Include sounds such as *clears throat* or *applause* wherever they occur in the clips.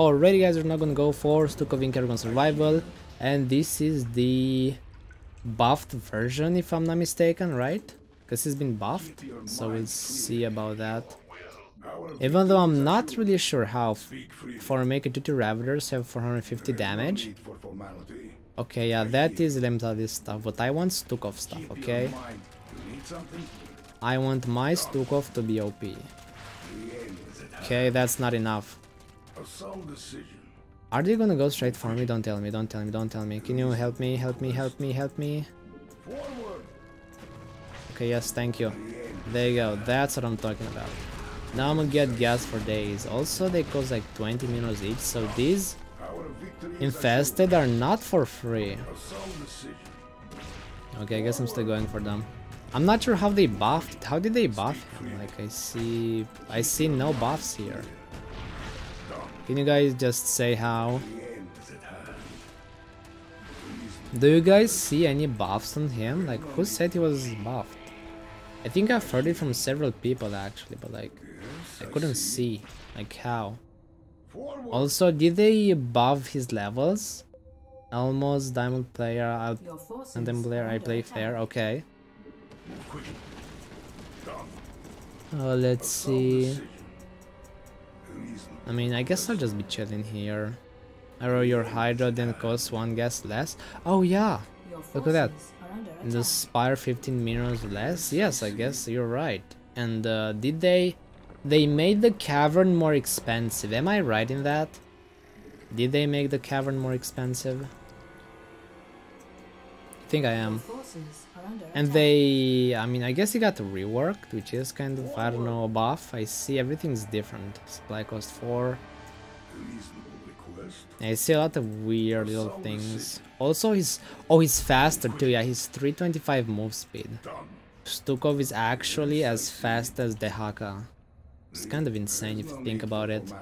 Already guys, we're not gonna go for Stukov in Kerrigan Survival, and this is the buffed version if I'm not mistaken, right? Because he's been buffed, so we'll see about that. Even though I'm not really sure how for make it 2 Ravagers have 450 damage. Okay, yeah, that is Lemtali stuff, but I want Stukov stuff, okay? I want my Stukov to be OP. Okay, that's not enough. Are they gonna go straight for me? Don't tell me, don't tell me, don't tell me. Can you help me, help me, help me, help me? Okay, yes, thank you. There you go, that's what I'm talking about. Now I'm gonna get gas for days. Also, they cost like 20 minutes each, so these infested are not for free. Okay, I guess I'm still going for them. I'm not sure how they buffed. How did they buff him? Like I see, I see no buffs here. Can you guys just say how? Do you guys see any buffs on him? Like, who said he was buffed? I think I've heard it from several people actually, but like, I couldn't see. Like, how? Also, did they buff his levels? Almost diamond player, I'll, and then player I play fair, okay. Oh, let's see. I mean, I guess I'll just be chilling here. Arrow your Hydra then costs one gas less. Oh yeah, look at that. The Spire 15 minerals less? Yes, I guess you're right. And uh, did they... They made the cavern more expensive, am I right in that? Did they make the cavern more expensive? I think I am. And they, I mean, I guess it got reworked, which is kind of, I don't know, a buff. I see everything's different. Supply cost 4. I see a lot of weird little things. Also, he's, oh, he's faster too. Yeah, he's 325 move speed. Stukov is actually as fast as Dehaka. It's kind of insane if you think about it.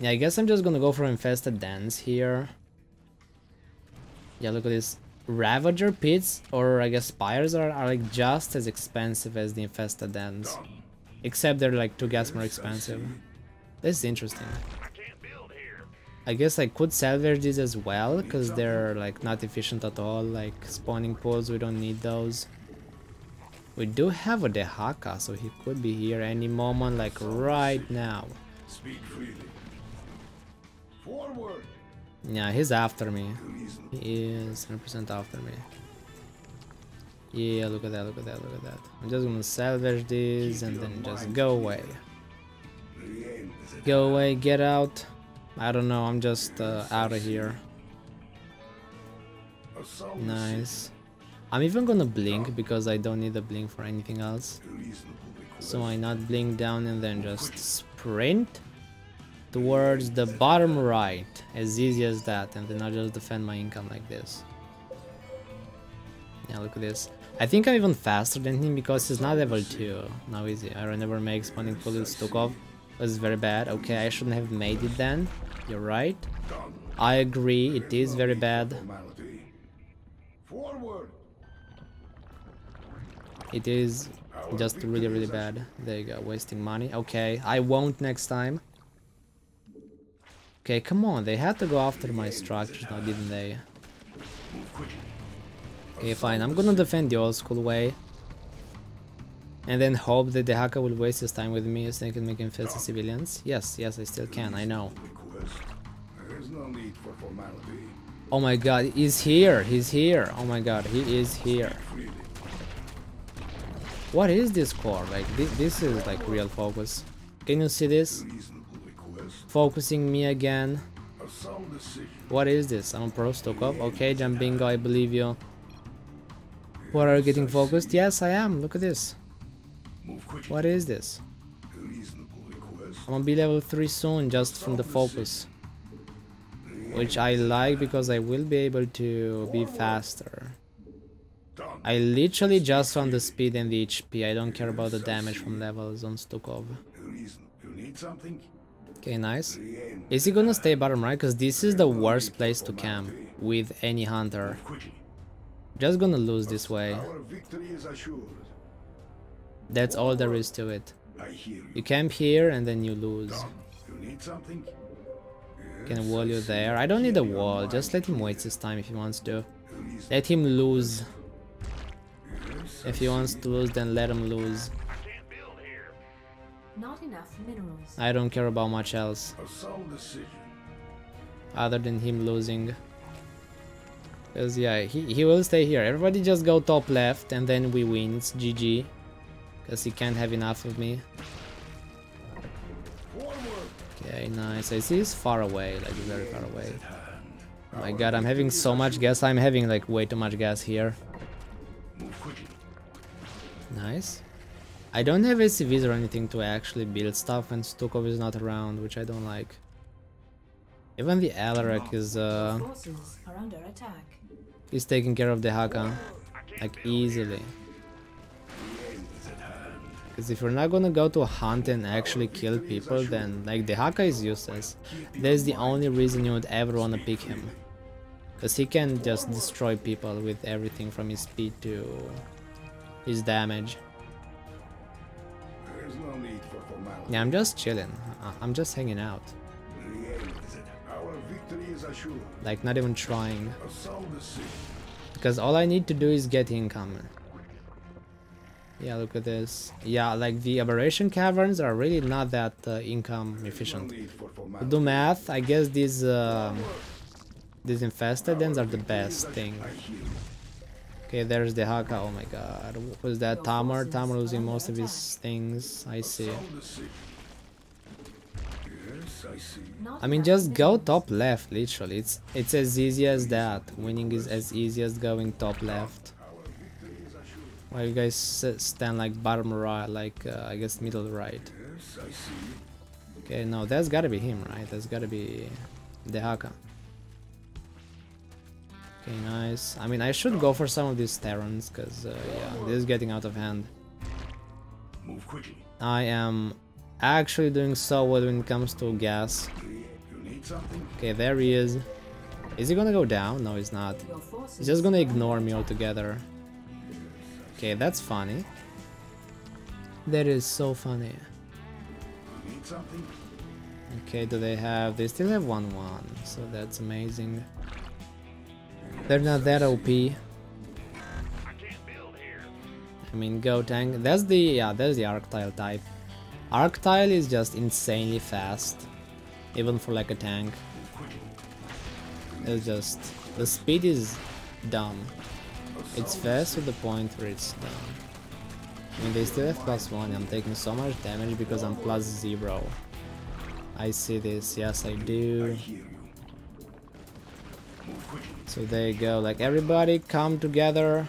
Yeah, I guess I'm just gonna go for Infested Dance here. Yeah, look at this. Ravager pits, or I guess spires, are, are like just as expensive as the infested dens. Except they're like two gas more expensive. This is interesting. I guess I could salvage these as well, because they're like not efficient at all, like spawning pools, we don't need those. We do have a Dehaka, so he could be here any moment, like right now. Forward. Yeah, he's after me. He is 100% after me. Yeah, look at that, look at that, look at that. I'm just gonna salvage this and then just go away. Go away, get out. I don't know, I'm just uh, out of here. Nice. I'm even gonna blink because I don't need a blink for anything else. So why not blink down and then just sprint? Towards the bottom right as easy as that and then I'll just defend my income like this. Yeah look at this. I think I'm even faster than him because he's not level 2 now is easy. I never make spawning pool with Stukov that's very bad. Okay I shouldn't have made it then. You're right. I agree. It is very bad. It is just really really bad. There you go. Wasting money. Okay I won't next time Okay, come on, they had to go after my structures now, didn't they? Okay, fine, I'm gonna defend the old school way. And then hope that Dehaka will waste his time with me so they can make infest the civilians. Yes, yes, I still can, I know. Oh my god, he's here, he's here. Oh my god, he is here. What is this core? Like, this, this is like real focus. Can you see this? Focusing me again. What is this? I'm pro Stukov. Okay, Jambingo, I believe you. What are you getting focused? Yes, I am. Look at this. What is this? I'm gonna be level 3 soon just from the focus. Which I like because I will be able to be faster. I literally just want the speed and the HP. I don't care about the damage from levels on Stukov. Okay, nice. Is he gonna stay bottom right? Because this is the worst place to camp with any hunter. Just gonna lose this way. That's all there is to it. You camp here and then you lose. Can wall you there. I don't need a wall. Just let him waste his time if he wants to. Let him lose. If he wants to lose, then let him lose. Not enough minerals. I don't care about much else A sound decision. other than him losing. Cause yeah, he, he will stay here. Everybody just go top left and then we win. It's GG. Cause he can't have enough of me. Okay, nice. I see he's far away, like very far away. Oh my god, I'm having so much gas. I'm having like way too much gas here. Nice. I don't have ACVs or anything to actually build stuff and Stukov is not around, which I don't like. Even the Alarak is uh is taking care of Dehaka. Like easily. Because if you're not gonna go to hunt and actually kill people, then like Dehaka is useless. That's the only reason you would ever wanna pick him. Because he can just destroy people with everything from his speed to his damage. No need for formality. Yeah, I'm just chilling. I'm just hanging out. Our victory is assured. Like not even trying. A sound decision. Because all I need to do is get income. Yeah, look at this. Yeah, like the aberration caverns are really not that uh, income efficient. To do math, I guess these um, these infested dens are the best thing. Okay, there's Dehaka. Oh my god. Was that Tamar? Tamar losing most of his things. I see. I mean, just go top left, literally. It's it's as easy as that. Winning is as easy as going top left. Why you guys stand like bottom right, like uh, I guess middle right? Okay, no, that's gotta be him, right? That's gotta be Dehaka. Okay, nice. I mean, I should go for some of these Terrans, because, uh, yeah, this is getting out of hand. Move quickly. I am actually doing so well when it comes to gas. You need something? Okay, there he is. Is he gonna go down? No, he's not. He's just gonna ignore me altogether. Okay, that's funny. That is so funny. You need something? Okay, do they have... They still have 1-1, so that's amazing. They're not that OP. I mean, go tank. That's the... Yeah, that's the Arctile type. Arctile is just insanely fast. Even for like a tank. It's just... The speed is dumb. It's fast to the point where it's dumb. I mean, they still have plus 1. I'm taking so much damage because I'm plus 0. I see this, yes I do. So there you go, like everybody come together.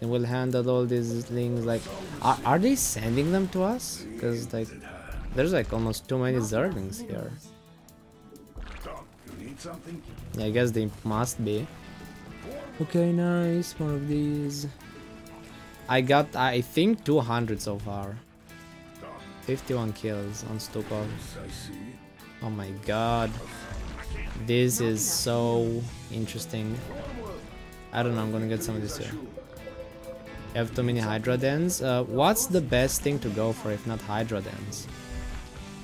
And we'll handle all these things like... Are, are they sending them to us? Because like, there's like almost too many zerglings here. Doc, you need something? Yeah, I guess they must be. Okay, nice, one of these. I got, I think, 200 so far. 51 kills on Stukov. yes, I see. Oh my god. This is so interesting. I don't know, I'm gonna get some of this here. You have too many Hydra Dens. Uh, what's the best thing to go for if not Hydra Dens?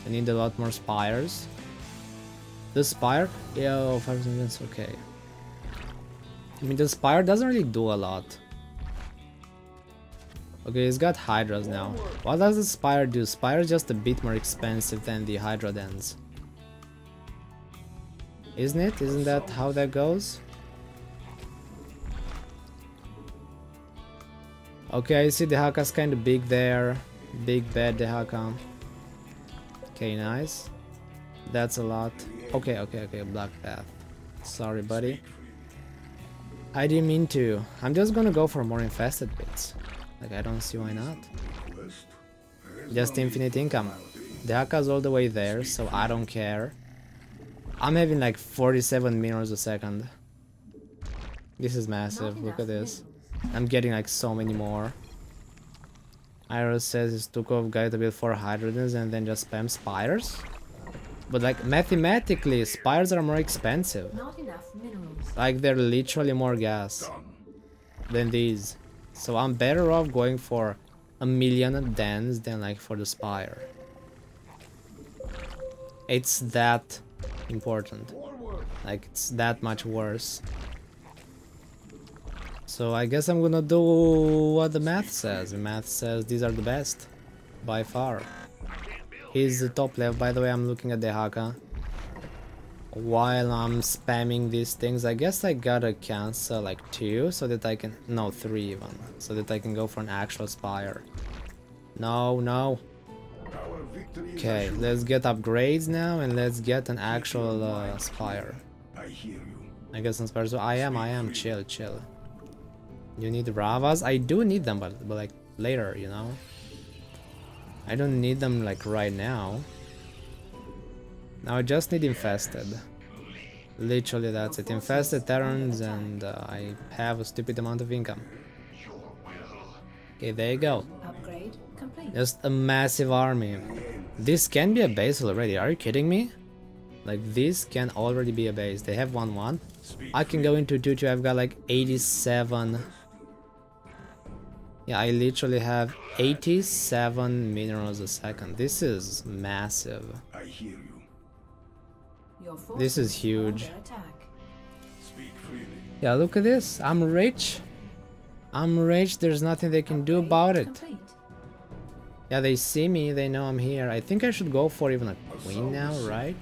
I need a lot more Spires. The Spire? Yeah, oh, 5,000 Dens, okay. I mean, the Spire doesn't really do a lot. Okay, he's got Hydras now. What does the Spire do? Spire is just a bit more expensive than the Hydra Dens. Isn't it? Isn't that how that goes? Okay, I see Dehaka's kinda big there. Big bad the Haka. Okay, nice. That's a lot. Okay, okay, okay, Black Path. Sorry, buddy. I didn't mean to. I'm just gonna go for more infested bits. Like, I don't see why not. Just infinite income. Dehaka's all the way there, so I don't care. I'm having like 47 minerals a second. This is massive, look at this. I'm getting like so many more. Iris says it's off guy to build 4 Hydra Dens and then just spam spires? But like mathematically, spires are more expensive. Not enough minerals. Like they're literally more gas than these. So I'm better off going for a million dens than like for the spire. It's that important. Like, it's that much worse. So I guess I'm gonna do what the math says. The math says these are the best. By far. He's the top left. By the way, I'm looking at Dehaka. While I'm spamming these things, I guess I gotta cancel like two so that I can... No, three even. So that I can go for an actual Spire. No, no. Our victory is Okay, let's get upgrades now and let's get an actual uh, Spire. I hear you. I guess in Spire, so I am, I am, chill, chill. You need Ravas? I do need them, but, but like later, you know? I don't need them like right now. Now I just need Infested. Literally that's it. Infested Terrans and uh, I have a stupid amount of income. Okay, there you go. Upgrade complete. Just a massive army. This can be a base already, are you kidding me? Like this can already be a base. They have 1-1. I can go into 2-2, I've got like 87... Yeah, I literally have 87 minerals a second. This is massive. I hear you. This is huge. under attack. Speak freely. Yeah, look at this. I'm rich. I'm rich. There's nothing they can do about it. Complete. Yeah, they see me. They know I'm here. I think I should go for even a queen now, right?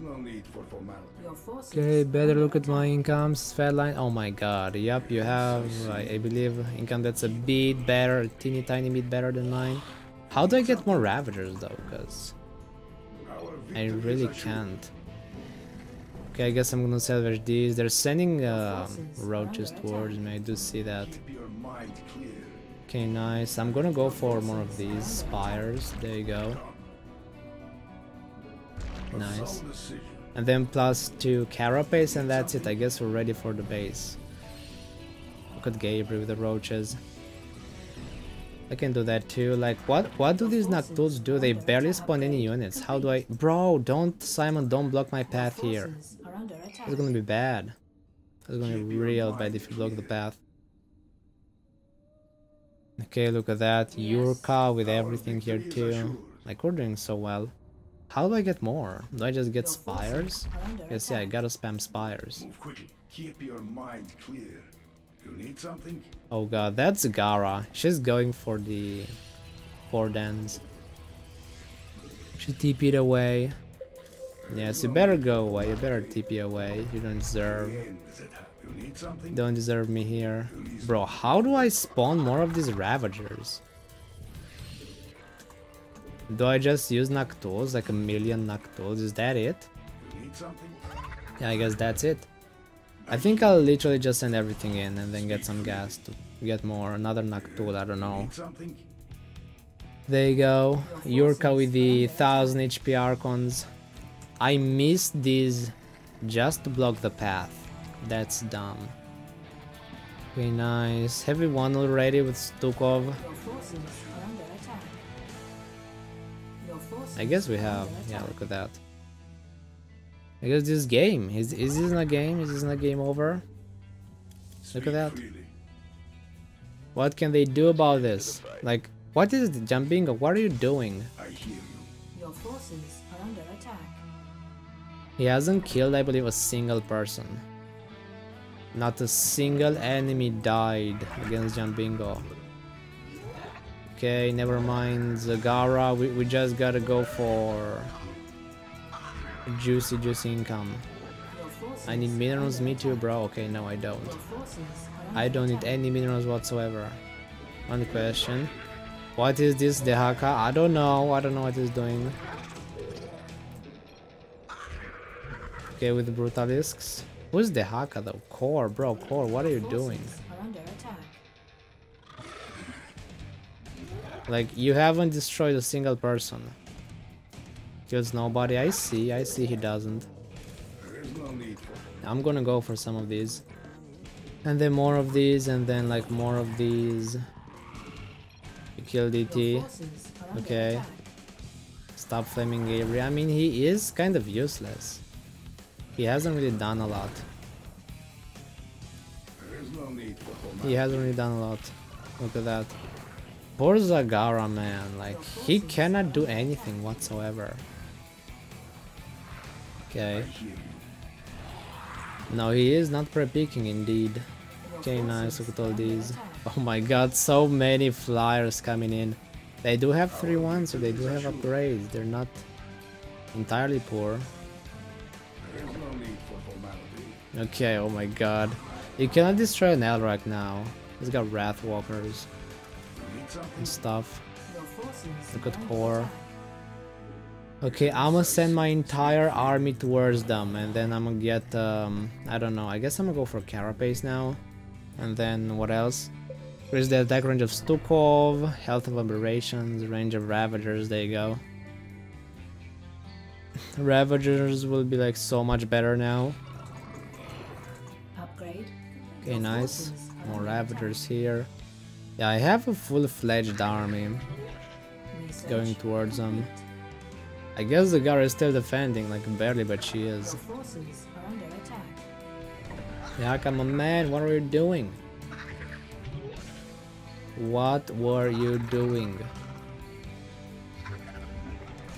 No need for formality. Your forces Okay, better look at my incomes. Fat line. Oh my god. Yep, you have, I, I believe, income that's a bit better, a teeny tiny bit better than mine. How do I get more Ravagers though? Because I really can't. Okay, I guess I'm gonna salvage these. They're sending uh, roaches towards me. I do see that. Okay, nice. I'm gonna go for more of these spires. There you go. Nice. And then plus two carapace and that's it. I guess we're ready for the base. Look at Gabriel with the roaches. I can do that too. Like, what what do these Noctules do? They barely spawn any units. How do I... Bro, don't, Simon, don't block my path here. It's gonna be bad. It's gonna be real bad if you block the path. Okay, look at that. Yurka with everything here too. Like, we're doing so well. How do I get more? Do I just get spires? forces are under Yes, yeah, I gotta spam spires. Move quickly. Keep your mind clear. You need something? Oh god, that's Gara. She's going for the four dens. She TP'd away. Yes, you better go away. You better TP away. You don't deserve. End, Zeta. You need something? Don't deserve me here. Bro, how do I spawn more of these Ravagers? Do I just use Noctules, like a million Noctules? Is that it? You need something? Yeah, I guess that's it. I think I'll literally just send everything in and then get some gas to get more. Another Noctule, I don't know. There you go. Yurka with the 1000 HP Archons. I missed these just to block the path. That's dumb. Okay, nice. Have we won already with Stukov? I guess we have. Yeah, look at that. I guess this game. Is, is this not a game? Is this not game over? Look at that. What can they do about this? Like, what is the jumping? What are you doing? He hasn't killed, I believe, a single person. Not a single enemy died against Jambingo. Okay, never mind. Zagara, we, we just gotta go for juicy, juicy income. I need minerals, me too, bro. Okay, no, I don't. I don't need any minerals whatsoever. One question. What is this, Dehaka? I don't know. I don't know what it's doing. Okay, with Brutalisks. Who's Dehaka though? Core, bro, Core, what are you doing? Like, you haven't destroyed a single person. Kills nobody. I see, I see he doesn't. I'm gonna go for some of these. And then more of these, and then like more of these. You kill DT. Okay. Stop flaming Gabriel. I mean, he is kind of useless. He hasn't really done a lot. No need for formality. He hasn't really done a lot. Look at that. Poor Zagara, man. Like, he cannot do anything whatsoever. Okay. No, he is not pre-picking indeed. Okay, nice, look at all these. Oh my god, so many flyers coming in. They do have 3-1, so they do have upgrades. They're not entirely poor. Okay, oh my god. You cannot destroy an Alarak now. He's got Wrathwalkers and stuff. Look at core. Okay, I'ma send my entire army towards them and then I'm gonna get, um, I don't know, I guess I'm gonna go for Carapace now. And then what else? Increase the attack range of Stukov, health of aberrations, range of Ravagers, there you go. *laughs* Ravagers will be like so much better now. Okay, nice. More Ravagers here. Yeah, I have a full-fledged army going towards them. I guess Zagara is still defending, like barely, but she is. Your forces are under attack. Yeah, come on, man, what are you doing? What were you doing?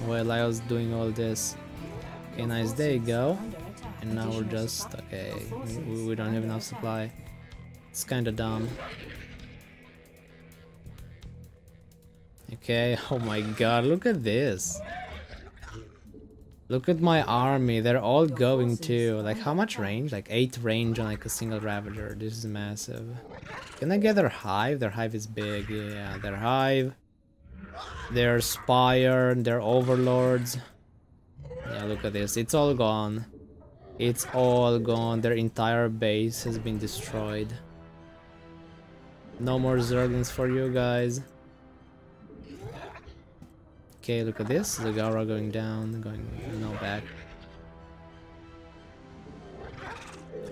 Well, I was doing all this. Okay, nice, there you go. And now we're just, okay, we, we don't have enough supply. It's kinda dumb. Okay, *laughs* oh my god, look at this. Look at my army, they're all going to, like how much range? Like 8 range on like a single Ravager, this is massive. Can I get their hive? Their hive is big, yeah, their hive. Their spire, and their overlords. Yeah, look at this, it's all gone. It's all gone, their entire base has been destroyed. No more Zerglings for you guys. Okay, look at this. Zagara going down, going no back.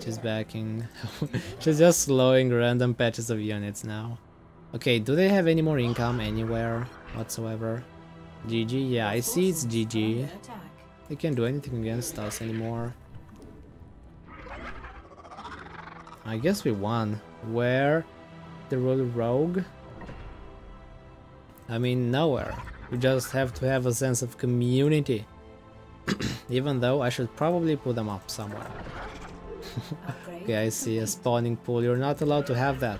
She's backing. *laughs* She's just slowing random patches of units now. Okay, do they have any more income anywhere whatsoever? GG? Yeah, I see it's GG. They can't do anything against us anymore. I guess we won. Where? The rogue? I mean, nowhere. We just have to have a sense of community. *clears throat* Even though I should probably put them up somewhere. *laughs* Okay, I see a spawning pool. You're not allowed to have that.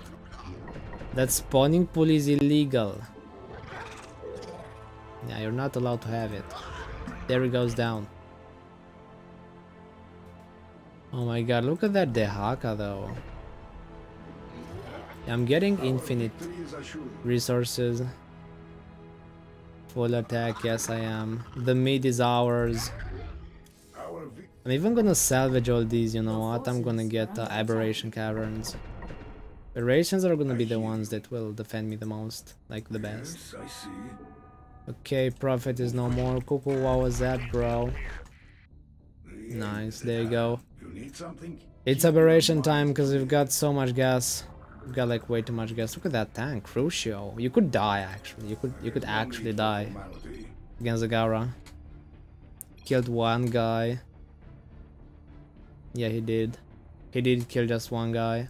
That spawning pool is illegal. Yeah, you're not allowed to have it. There it goes down. Oh my god, look at that Dehaka though. I'm getting infinite Victory is assured. resources. Full attack, yes I am. The mid is ours. I'm even gonna salvage all these, you know what? I'm gonna get uh, aberration caverns. Aberrations are gonna be the ones that will defend me the most, like the best. Yes, I see. Okay, Prophet is no more. Cuckoo, what was that, bro? Nice, there you go. At hand. You need something? It's aberration time because we've got so much gas. We've got like way too much gas. Look at that tank, Crucio. You could die actually. You could you could There is no actually die formality. against Zagara. Killed one guy. Yeah, he did. He did kill just one guy.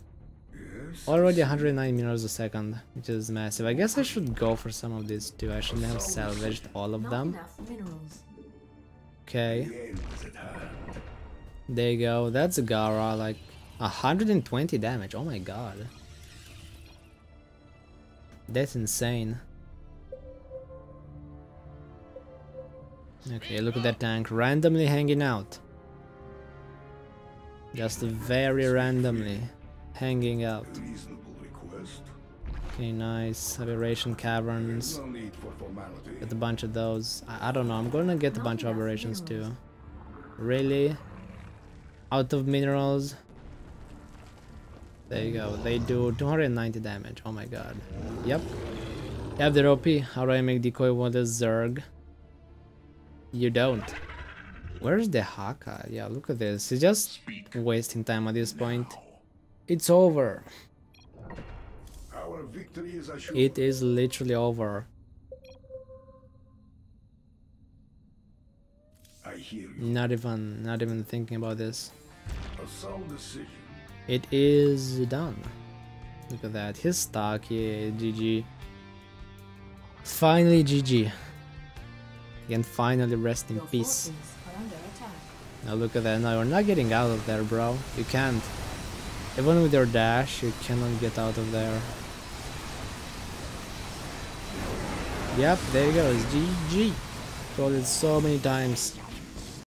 Yes, Already 109 meters a second, which is massive. I guess I should go for some of these too. I shouldn't have salvaged all of them. Okay, there you go. That's Zagara, like 120 damage. Oh my god. That's insane. Okay, look at that tank randomly hanging out. Just very randomly hanging out. Okay, nice. Aberration caverns. Get a bunch of those. I, I don't know. I'm gonna get a bunch of aberrations too. Really? Out of minerals. There you go. They do 290 damage. Oh my god. Yep. Yep, they're OP. How do I make decoy with a Zerg? You don't. Where's Dehaka? Yeah, look at this. He's just wasting time at this point. It's over. Our victory is assured. It is literally over. Hear you. Not even, not even thinking about this. A sound decision. It is done. Look at that. His stock, yeah, GG. Finally GG. He can finally rest in Your peace. forces are under attack. Now look at that. Now you're not getting out of there, bro. You can't. Even with your dash, you cannot get out of there. Yep, there you go. It's GG. Told it so many times.